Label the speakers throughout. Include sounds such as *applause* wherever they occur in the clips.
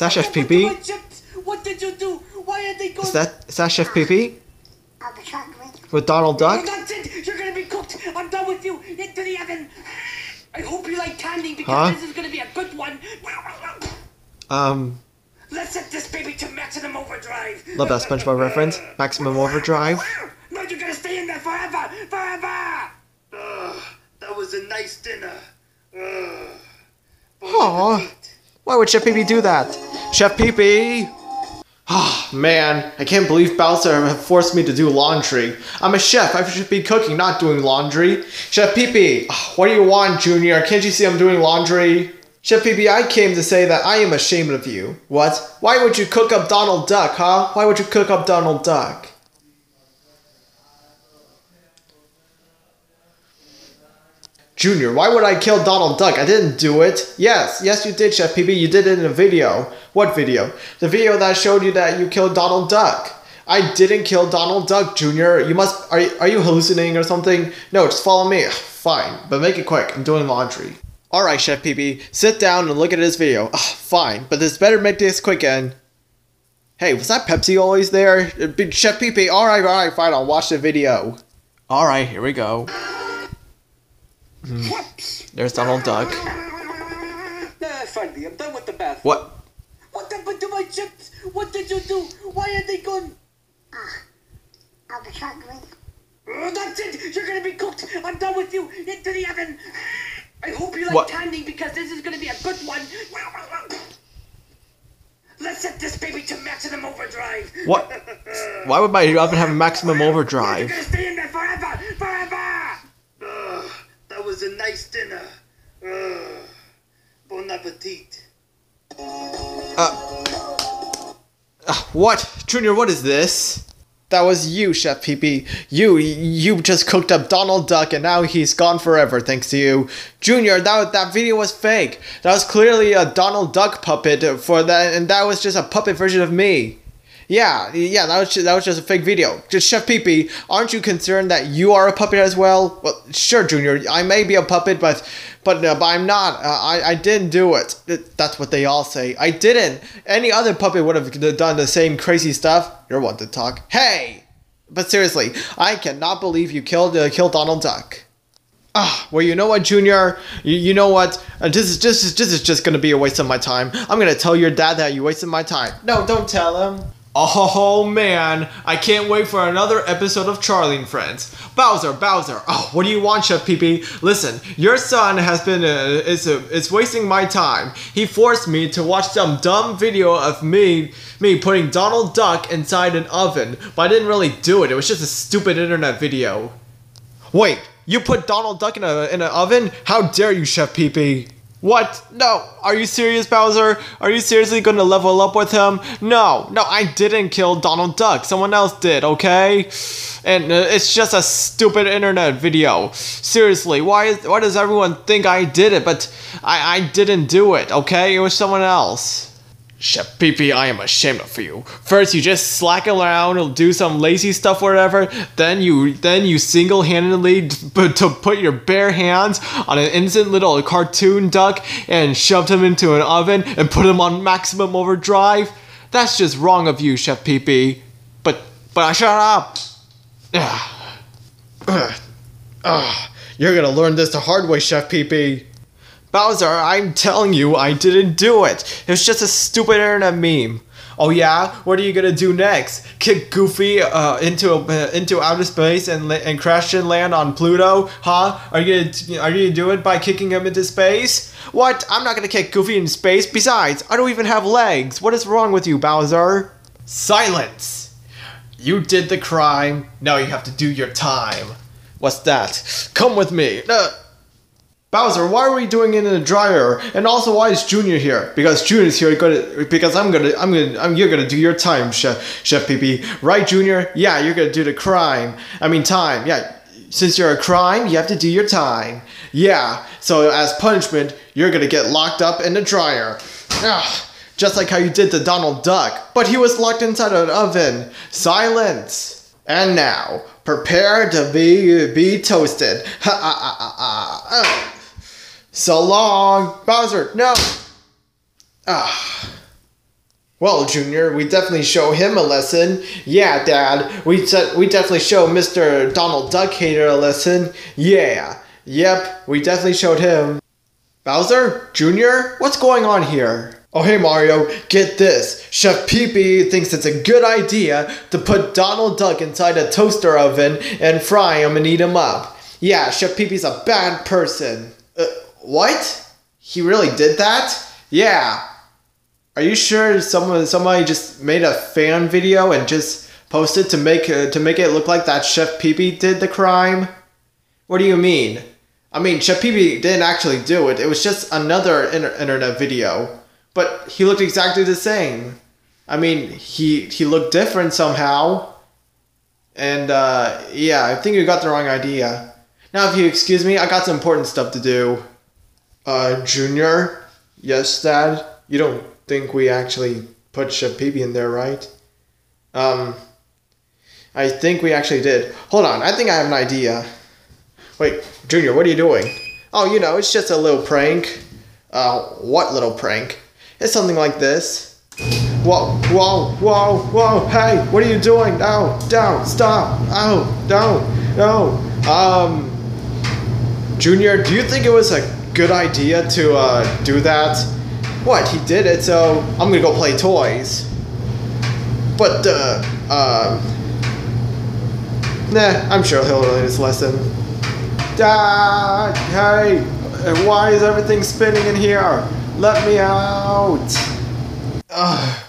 Speaker 1: that Chef
Speaker 2: What
Speaker 1: PP?
Speaker 2: What did you do? Why are they going?
Speaker 1: Is that is that Chef PP
Speaker 3: I'll be hungry.
Speaker 1: with Donald Duck?
Speaker 2: that's it. You're gonna be cooked. I'm done with you. Into the oven. I hope you like candy because
Speaker 1: Huh?
Speaker 2: this is gonna be a good one.
Speaker 1: Um,
Speaker 2: Let's set this baby to maximum overdrive.
Speaker 1: love that SpongeBob reference. Maximum *laughs* Overdrive.
Speaker 2: No, you're gonna stay in there forever, forever. Ugh, that was a nice dinner. Ugh. Bon
Speaker 1: Aw.
Speaker 2: appetit.
Speaker 1: Why would Chef PP do that? Chef PP! Ah, man, I can't believe Bowser forced me to do laundry. I'm a chef, I should be cooking, not doing laundry. Chef PP, ah, what do you want, Junior? Can't you see I'm doing laundry? Chef PP, I came to say that I am ashamed of you. What? Why would you cook up Donald Duck, huh? Why would you cook up Donald Duck? Junior, why would I kill Donald Duck? I didn't do it. Yes, yes you did, Chef PP. You did it in a video. What video? The video that showed you that you killed Donald Duck. I didn't kill Donald Duck, Junior. You must. Are, you- are you hallucinating or something? No, just follow me. *sighs* Fine, but make it quick. I'm doing laundry. Alright, Chef PP. Sit down and look at this video. Ah, *sighs* fine, but this better make this quick and. Hey, was that Pepsi always there? Chef PP, alright, alright, fine, I'll watch the video. Alright, here we go.
Speaker 2: Whoops.
Speaker 1: There's Donald Duck.
Speaker 2: Ah, finally, I'm done with the bath.
Speaker 1: What?
Speaker 2: What happened to my chips? What did you do? Why are they gone?
Speaker 3: Ah, I'll be hungry.
Speaker 2: Oh, that's it. You're gonna be cooked. I'm done with you. Into the oven. I hope you like
Speaker 1: What?
Speaker 2: candy because this is gonna be a good one. Let's set this baby to maximum overdrive.
Speaker 1: What? *laughs* Why would my oven have a maximum
Speaker 2: You're
Speaker 1: overdrive?
Speaker 2: gonna stay in there forever, forever. Ugh, that was a nice dinner. Ugh, bon appetit.
Speaker 1: Uh, what? Junior, what is this? That was you, Chef PP. You, you just cooked up Donald Duck and now he's gone forever thanks to you. Junior, that, that video was fake. That was clearly a Donald Duck puppet for that, and that was just a puppet version of me. Yeah, yeah, that was just, that was just a fake video. Just Chef PP, aren't you concerned that you are a puppet as well? Well, sure, Junior, I may be a puppet, but but uh, but I'm not. Uh, I I didn't do it. That's what they all say. I didn't. Any other puppet would have done the same crazy stuff. You're one to talk. Hey, but seriously, I cannot believe you killed uh, killed Donald Duck. Ah, well, you know what, Junior? You, you know what? Uh, this is just this is just gonna be a waste of my time. I'm gonna tell your dad that you wasted my time. No, don't tell him. Oh man, I can't wait for another episode of Charlie and Friends. Bowser, Bowser. Oh, what do you want, Chef PP? Listen, your son has been uh, is uh, is wasting my time. He forced me to watch some dumb video of me me putting Donald Duck inside an oven, but I didn't really do it. It was just a stupid internet video. Wait, you put Donald Duck in a in an oven? How dare you, Chef PP? What? No. Are you serious, Bowser? Are you seriously gonna level up with him? No, no, I didn't kill Donald Duck. Someone else did, okay? And uh, it's just a stupid internet video. Seriously, why is why does everyone think I did it? But I I didn't do it, okay? It was someone else. Chef PP, I am ashamed of you. First, you just slack around and do some lazy stuff, whatever. Then you, then you single-handedly p- to put your bare hands on an innocent little cartoon duck and shoved him into an oven and put him on maximum overdrive. That's just wrong of you, Chef PP. But, but I shut up. *sighs* Ugh. Ugh. You're gonna learn this the hard way, Chef PP. Bowser, I'm telling you, I didn't do it. It was just a stupid internet meme. Oh yeah, what are you gonna do next? Kick Goofy uh, into uh, into outer space and and crash and land on Pluto? Huh? Are you gonna are you gonna do it by kicking him into space? What? I'm not gonna kick Goofy into space. Besides, I don't even have legs. What is wrong with you, Bowser? Silence. You did the crime. Now you have to do your time. What's that? Come with me. Uh, Bowser, why are we doing it in a dryer? And also, why is Junior here? Because Junior's here. Gonna, because I'm gonna, I'm gonna, I'm, you're gonna do your time, Chef, Chef PP. Right, Junior? Yeah, you're gonna do the crime. I mean, time. Yeah. Since you're a crime, you have to do your time. Yeah. So as punishment, you're gonna get locked up in the dryer. Ugh. Just like how you did to Donald Duck, but he was locked inside an oven. Silence. And now, prepare to be be toasted. Ha ha ha ha. So long, Bowser. No. Ah. Well, Junior, we definitely show him a lesson. Yeah, Dad, we te- we definitely show Mr. Donald Duck Hater a lesson. Yeah, yep, we definitely showed him. Bowser, Junior, what's going on here? Oh, hey Mario, get this. Chef Peepee thinks it's a good idea to put Donald Duck inside a toaster oven and fry him and eat him up. Yeah, Chef Peepee's a bad person. Uh, what? He really did that? Yeah. Are you sure someone somebody just made a fan video and just posted to make uh, to make it look like that Chef Peepee did the crime? What do you mean? I mean, Chef Peepee didn't actually do it. It was just another inter- internet video. But he looked exactly the same. I mean, he he looked different somehow. And uh, yeah, I think you got the wrong idea. Now, if you excuse me, I got some important stuff to do. Uh, Junior? Yes, Dad? You don't think we actually put Peepee in there, right? Um, I think we actually did. Hold on, I think I have an idea. Wait, Junior, what are you doing? Oh, you know, it's just a little prank. Uh, what little prank? It's something like this. Whoa, whoa, whoa, whoa, hey, what are you doing? No, don't, stop. Oh, don't, no. Um, Junior, do you think it was a good idea to uh, do that? What, he did it, so I'm gonna go play toys. But, uh, um, nah, I'm sure he'll learn his lesson. Dad, hey, uh, why is everything spinning in here? Let me out. Ugh.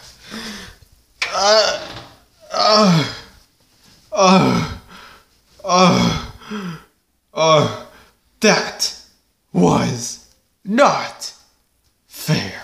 Speaker 1: Uh, uh, uh, uh, uh, that was not fair.